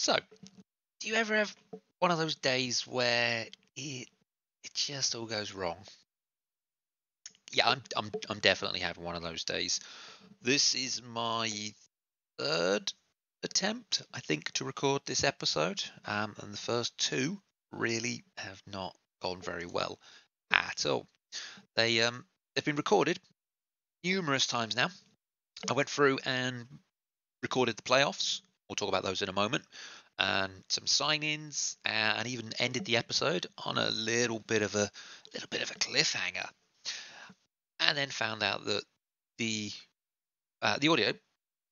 So, do you ever have one of those days where it it just all goes wrong? Yeah, I'm I'm I'm definitely having one of those days. This is my third attempt, I think, to record this episode, um, and the first two really have not gone very well at all. They um they've been recorded numerous times now. I went through and recorded the playoffs. We'll talk about those in a moment. And some sign-ins, uh, and even ended the episode on a little bit of a little bit of a cliffhanger. And then found out that the uh, the audio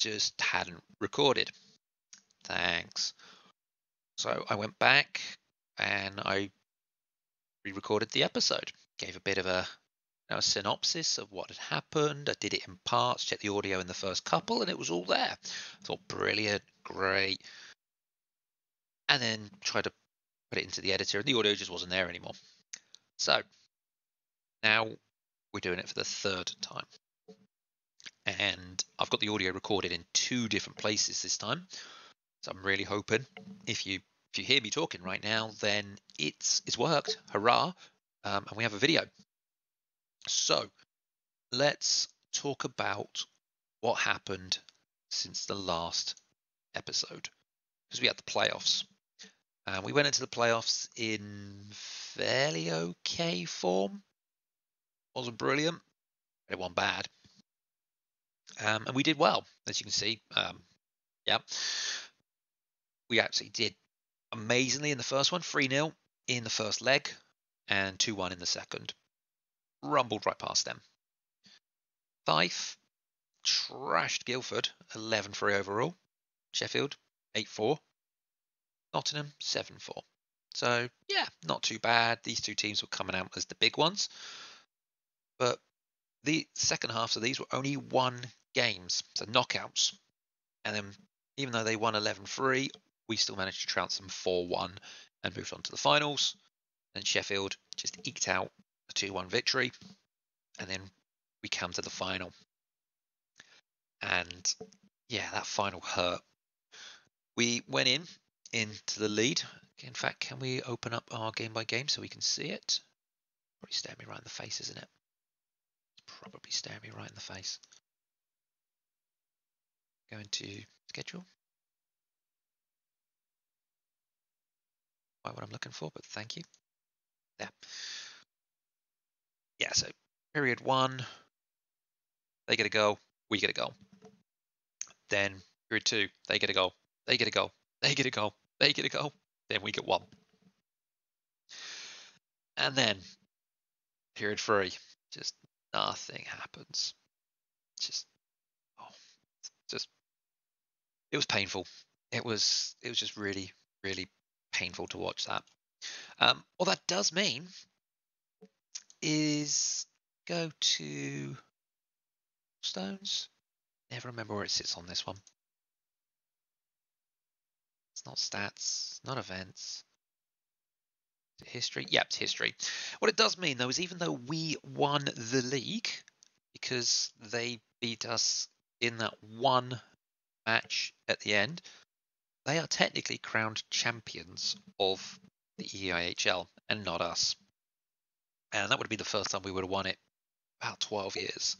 just hadn't recorded. Thanks. So I went back and I re-recorded the episode. Gave a bit of a a synopsis of what had happened. I did it in parts, checked the audio in the first couple, and it was all there. I thought, brilliant, great. And then tried to put it into the editor, and the audio just wasn't there anymore. So now we're doing it for the third time. And I've got the audio recorded in two different places this time. So I'm really hoping if you if you hear me talking right now, then it's it's worked. Hurrah! Um, and we have a video. So let's talk about what happened since the last episode because we had the playoffs. And we went into the playoffs in fairly okay form. Wasn't brilliant, but it wasn't bad. Um, and we did well, as you can see. Um, yeah. We actually did amazingly in the first one 3 0 in the first leg and 2 1 in the second rumbled right past them. Fife trashed Guildford 11 3 overall. Sheffield 8 4. Nottingham 7 4. So, yeah, not too bad. These two teams were coming out as the big ones. But the second halves of these were only one games, so knockouts. And then, even though they won 11 3, we still managed to trounce them 4 1 and moved on to the finals. And Sheffield just eked out a 2 1 victory. And then we come to the final. And yeah, that final hurt. We went in into the lead. In fact, can we open up our game by game so we can see it? Probably stare me right in the face, isn't it? Probably stare me right in the face. Go into schedule. Quite what I'm looking for, but thank you. There yeah, so period one, they get a go, we get a go. Then period two, they get a go, they get a go, they get a go, they get a go, then we get one. And then period three, just nothing happens. Just oh just it was painful. It was it was just really, really painful to watch that. Um, well that does mean is go to stones. Never remember where it sits on this one. It's not stats, not events. History? Yep, history. What it does mean though is even though we won the league because they beat us in that one match at the end, they are technically crowned champions of the EIHL and not us and that would be the first time we would have won it about 12 years.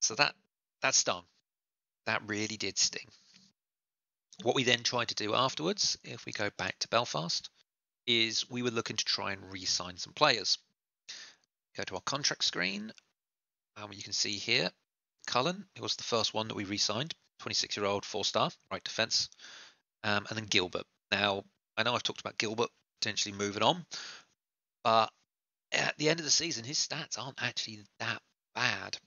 So that that stung. That really did sting. What we then tried to do afterwards, if we go back to Belfast, is we were looking to try and re-sign some players. Go to our contract screen, and you can see here, Cullen, it was the first one that we re-signed, 26-year-old four-star, right defence, um, and then Gilbert. Now, I know I've talked about Gilbert potentially moving on, but at the end of the season, his stats aren't actually that bad.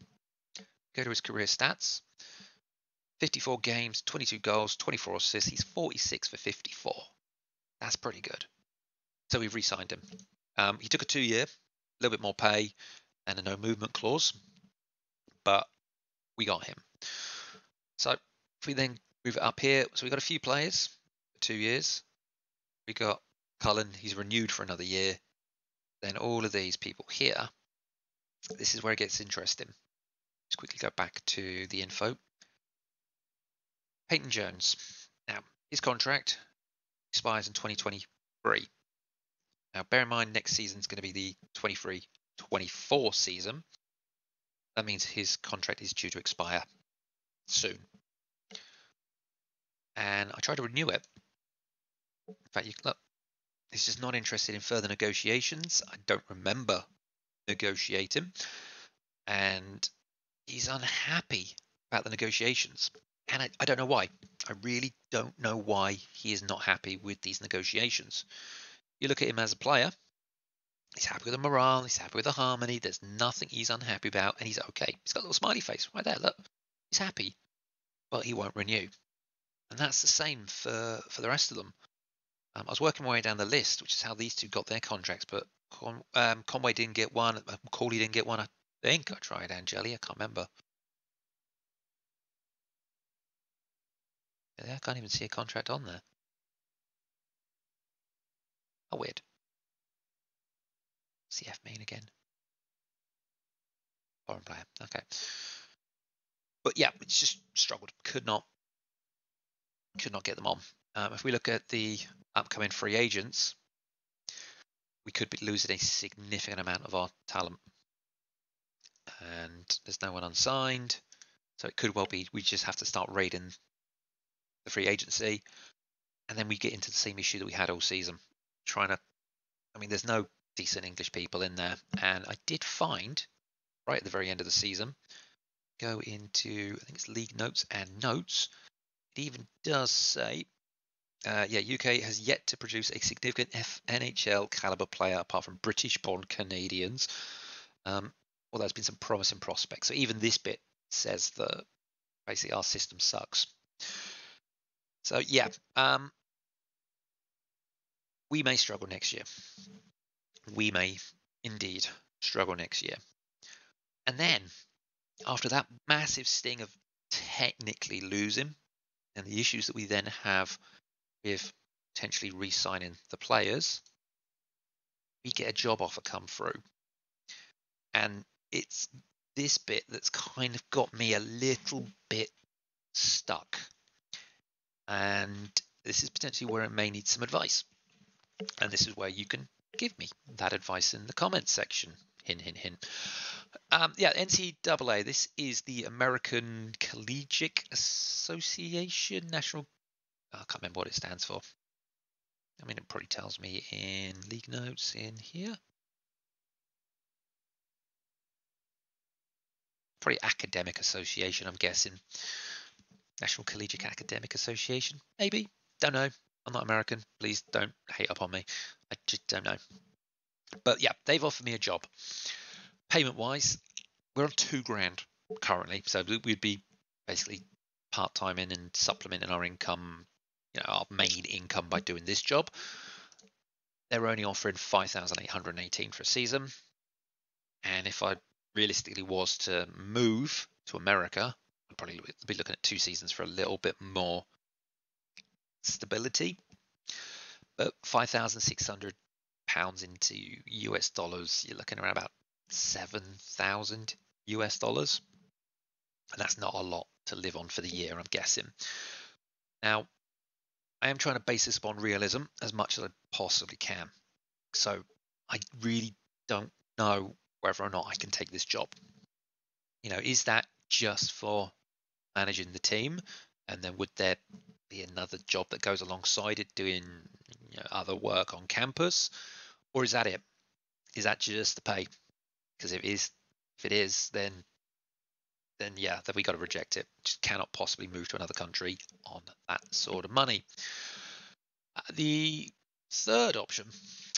Go to his career stats 54 games, 22 goals, 24 assists. He's 46 for 54. That's pretty good. So we've re signed him. Um, he took a two year, a little bit more pay, and a no movement clause, but we got him. So if we then move it up here, so we got a few players for two years. We got Cullen, he's renewed for another year then all of these people here, this is where it gets interesting. Let's quickly go back to the info. Peyton Jones. Now, his contract expires in 2023. Now, bear in mind, next season is going to be the 23 24 season. That means his contract is due to expire soon. And I tried to renew it. In fact, you look, he's just not interested in further negotiations. I don't remember negotiating. And he's unhappy about the negotiations. And I, I don't know why. I really don't know why he is not happy with these negotiations. You look at him as a player, he's happy with the morale, he's happy with the harmony, there's nothing he's unhappy about, and he's okay. He's got a little smiley face right there, look. He's happy, but he won't renew. And that's the same for, for the rest of them. Um, I was working my way down the list, which is how these two got their contracts, but Con- um, Conway didn't get one, Macaulay didn't get one. I think I tried Angeli, I can't remember. I can't even see a contract on there. Oh, weird. CF main again. Foreign player. Okay. But yeah, it's just struggled. Could not could not get them on. Um, if we look at the upcoming free agents, we could be losing a significant amount of our talent. And there's no one unsigned. So it could well be we just have to start raiding the free agency. And then we get into the same issue that we had all season. Trying to I mean there's no decent English people in there. And I did find right at the very end of the season, go into I think it's league notes and notes. It even does say uh, yeah, UK has yet to produce a significant F- NHL caliber player apart from British born Canadians. Um, well, there's been some promising prospects. So even this bit says that basically our system sucks. So yeah, um, we may struggle next year. We may indeed struggle next year. And then after that massive sting of technically losing and the issues that we then have with potentially re-signing the players, we get a job offer come through. And it's this bit that's kind of got me a little bit stuck. And this is potentially where I may need some advice. And this is where you can give me that advice in the comments section. Hint, hint, hint. Um, yeah, NCAA. This is the American Collegiate Association National I can't remember what it stands for. I mean, it probably tells me in league notes in here. Probably academic association, I'm guessing. National Collegiate Academic Association, maybe. Don't know. I'm not American. Please don't hate up on me. I just don't know. But yeah, they've offered me a job. Payment wise, we're on two grand currently. So we'd be basically part time in and supplementing our income you know, our main income by doing this job. They're only offering 5,818 for a season. And if I realistically was to move to America, I'd probably be looking at two seasons for a little bit more stability. But 5,600 pounds into US dollars, you're looking around about 7,000 US dollars. And that's not a lot to live on for the year, I'm guessing. Now, I am trying to base this upon realism as much as I possibly can. So I really don't know whether or not I can take this job. You know, is that just for managing the team? And then would there be another job that goes alongside it doing you know, other work on campus? Or is that it? Is that just the pay? Because if it is, if it is, then then yeah, then we got to reject it. Just cannot possibly move to another country on that sort of money. Uh, the third option,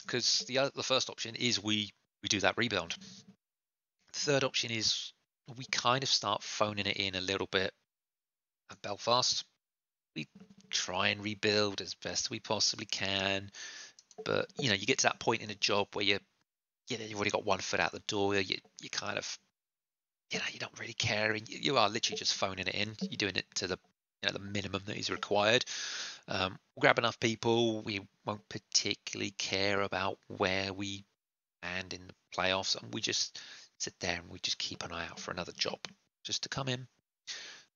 because the the first option is we we do that rebuild. The third option is we kind of start phoning it in a little bit at Belfast. We try and rebuild as best we possibly can, but you know you get to that point in a job where you you know you've already got one foot out the door. You you kind of you know, you don't really care, and you are literally just phoning it in. You're doing it to the you know the minimum that is required. Um, we'll grab enough people. We won't particularly care about where we land in the playoffs, and we just sit there and we just keep an eye out for another job just to come in,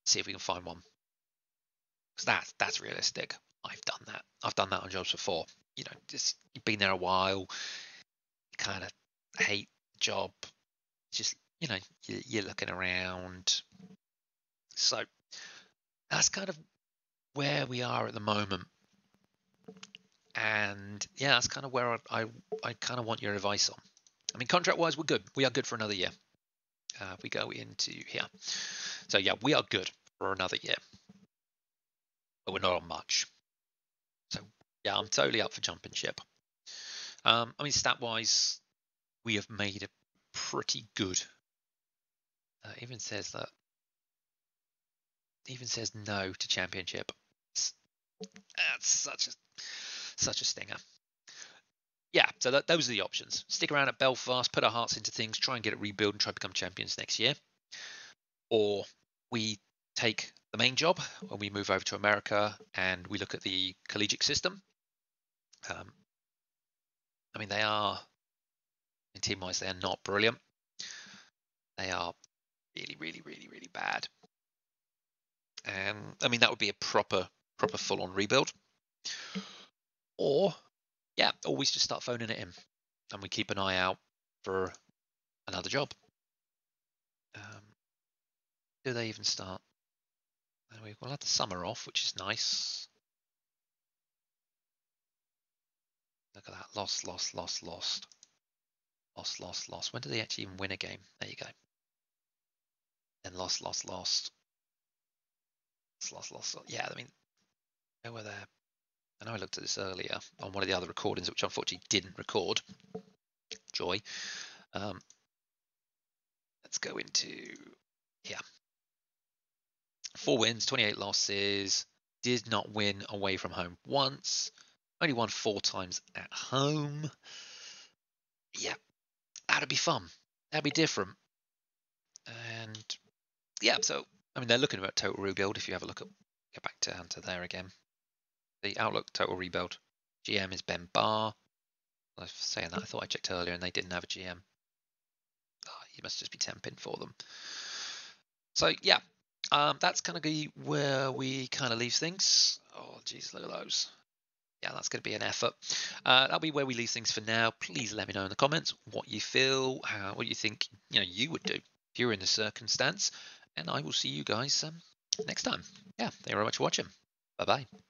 see if we can find one. Because that's that's realistic. I've done that. I've done that on jobs before. You know, just you've been there a while, you kind of hate the job. Just you know, you, you're looking around. So that's kind of where we are at the moment. And yeah, that's kind of where I, I, I kind of want your advice on. I mean, contract wise, we're good. We are good for another year. Uh, we go into here. So yeah, we are good for another year, but we're not on much. So yeah, I'm totally up for jumping ship. Um, I mean, stat wise, we have made a pretty good. Uh, even says that. Even says no to championship. That's such a such a stinger. Yeah, so that, those are the options. Stick around at Belfast, put our hearts into things, try and get it rebuilt, and try to become champions next year. Or we take the Maine job when we move over to America and we look at the collegiate system. Um, I mean, they are, in team wise, they are not brilliant. They are really, really, really, really bad. And I mean, that would be a proper, proper full on rebuild. Or, yeah, always just start phoning it in and we keep an eye out for another job. Um, do they even start? We'll have the summer off, which is nice. Look at that. Lost, lost, lost, lost. Lost, lost, lost. When do they actually even win a game? There you go. Then lost, lost, lost. Lost, lost, lost. Yeah, I mean, where were there? I know I looked at this earlier on one of the other recordings, which unfortunately didn't record. Joy. Um, let's go into here. Four wins, 28 losses. Did not win away from home once. Only won four times at home. Yeah, that'd be fun. That'd be different. And yeah, so I mean they're looking at total rebuild. If you have a look at get back to Hunter there again. The Outlook total rebuild. GM is Ben Barr. I was saying that I thought I checked earlier and they didn't have a GM. Oh, ah, must just be temping for them. So yeah, um, that's to be where we kind of leave things. Oh, geez, look at those. Yeah, that's going to be an effort. Uh, that'll be where we leave things for now. Please let me know in the comments what you feel, how, what you think you know you would do if you're in the circumstance, and I will see you guys um, next time. Yeah, thank you very much for watching. Bye bye.